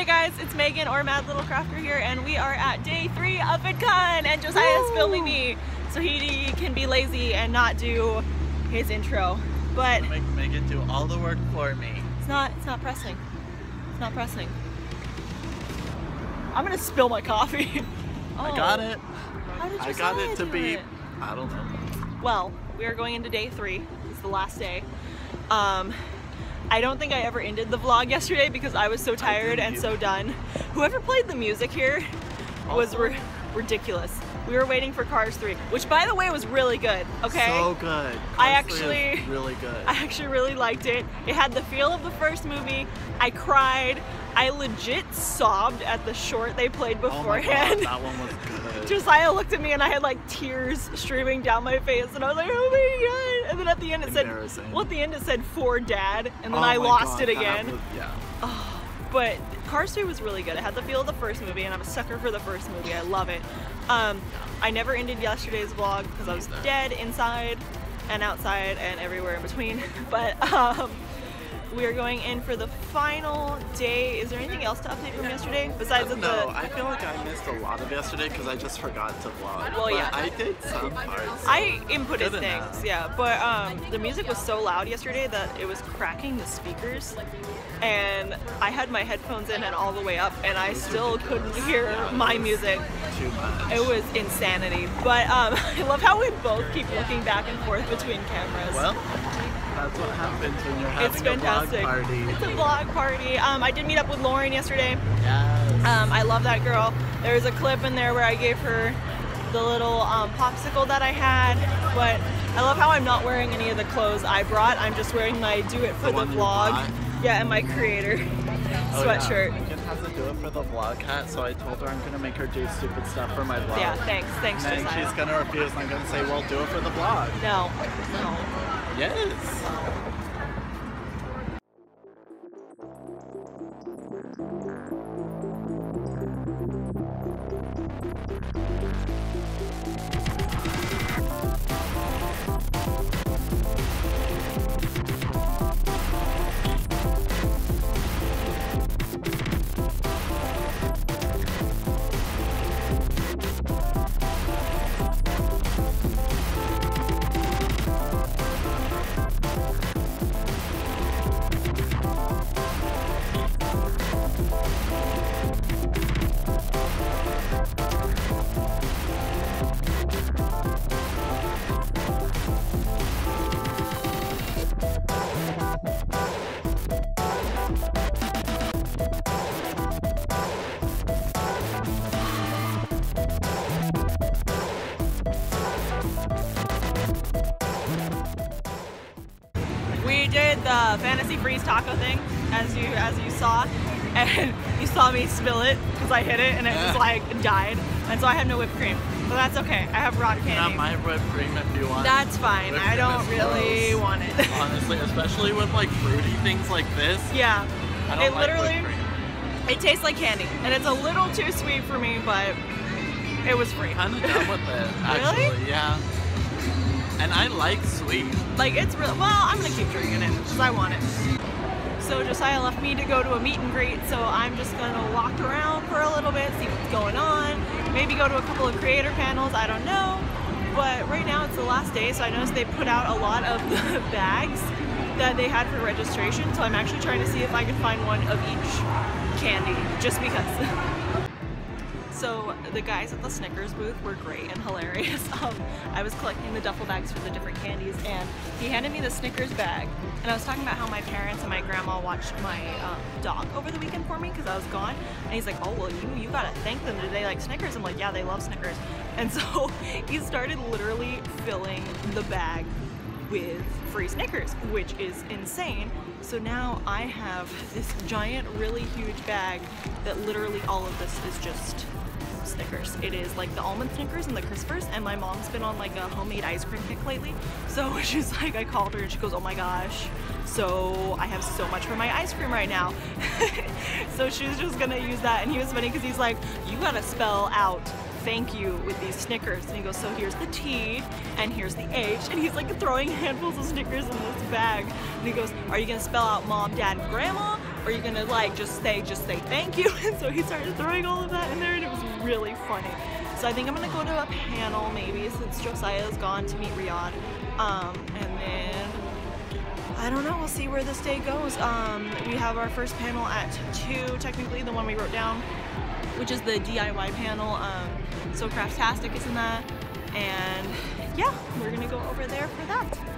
Hey guys, it's Megan or Mad Little Crafter here, and we are at day three of VidCon, and Josiah is filming me so he can be lazy and not do his intro. But Make Megan do all the work for me. it's not it's not pressing. It's not pressing. I'm gonna spill my coffee. I Oh, got it. How did I got it to be. it? I don't know. Well, we are going into day three. It's the last day. Um, I don't think I ever ended the vlog yesterday because I was so tired and so done. Whoever played the music here was ri- ridiculous. We were waiting for Cars 3, which by the way was really good, okay? So good. I Cars is actually- really good. I actually really liked it. It had the feel of the first movie. I cried. I legit sobbed at the short they played oh beforehand. god, that one was good. Josiah looked at me and I had like tears streaming down my face and I was like, oh my god. And then at the end it said, well at the end it said for dad and then Oh I lost God, it again. was- yeah. But Cars 3 was really good. It had the feel of the first movie and I'm a sucker for the first movie. I love it. Um, I never ended yesterday's vlog because I was dead inside and outside and everywhere in between. But um, we are going in for the final day. Is there anything else to update from yesterday besides that No, the I feel like I missed a lot of yesterday because I just forgot to vlog. Well, But yeah. I did some parts. I inputted things, enough. yeah, but um, the music was so loud yesterday that it was cracking the speakers, and I had my headphones in and all the way up, and I still couldn't hear my music. too much. It was insanity. But um, I love how we both keep looking back and forth between cameras. Well, that's what happens when you're having it's a fantastic. party. It's a vlog party. Um, I did meet up with Lauren yesterday. Yes. Um, I love that girl. There's a clip in there where I gave her the little um, popsicle that I had, but I love how I'm not wearing any of the clothes I brought. I'm just wearing my do it for The the, vlog. Yeah, and my creator Oh, sweatshirt. Yeah. Megan has to do it for the vlog hat, so I told her I'm gonna make her do stupid stuff for my vlog. Yeah, thanks, thanks, And Josiah. she's gonna refuse, and I'm gonna say, "Well, do it for the vlog." No, no. Yes. The fantasy freeze taco thing, as you as you saw, and you saw me spill it because I hit it and it just Yeah. like died, and so I have no whipped cream. But that's okay. I have rock candy. Not my whipped cream if you want. That's fine. I don't really gross. want it. Honestly, especially with like fruity things like this. yeah. I don't it like literally it tastes like candy, and it's a little too sweet for me, but it was free. Of done with it, actually. Really? Yeah. And I like sweet. Like it's real. Well, I'm gonna keep drinking it because I want it. So Josiah left me to go to a meet and greet, so I'm just gonna walk around for a little bit, see what's going on. Maybe go to a couple of creator panels. I don't know. But right now it's the last day, so I noticed they put out a lot of the bags that they had for registration. So I'm actually trying to see if I can find one of each candy, just because. So the guys at the Snickers booth were great and hilarious. Um, I was collecting the duffel bags for the different candies, and he handed me the Snickers bag. And I was talking about how my parents and my grandma watched my um, dog over the weekend for me because I was gone. And he's like, "Oh well, you you gotta thank them. Do they like Snickers?" I'm like, "Yeah, they love Snickers." And so he started literally filling the bag with free Snickers, which is insane. So now I have this giant, really huge bag that literally all of this is just Snickers. It is like the almond Snickers and the crispers, and my mom's been on like a homemade ice cream kick lately. So she's like, I called her and she goes, Oh my gosh, so I have so much for my ice cream right now. so she's just gonna use that. And he was funny because he's like, You gotta spell out thank you with these Snickers. And he goes, so here's the T and here's the H. And he's like throwing handfuls of Snickers in this bag. And he goes, are you gonna spell out mom, dad, and grandma? Or are you gonna like just say just say thank you? And so he started throwing all of that in there and it was really funny. So I think I'm gonna go to a panel maybe since Josiah's gone to meet Riyadh. Um, and then I don't know, we'll see where this day goes. Um, we have our first panel at 2, technically the one we wrote down, which is the DIY panel. Um, so Craftastic is in that. And yeah, we're gonna go over there for that.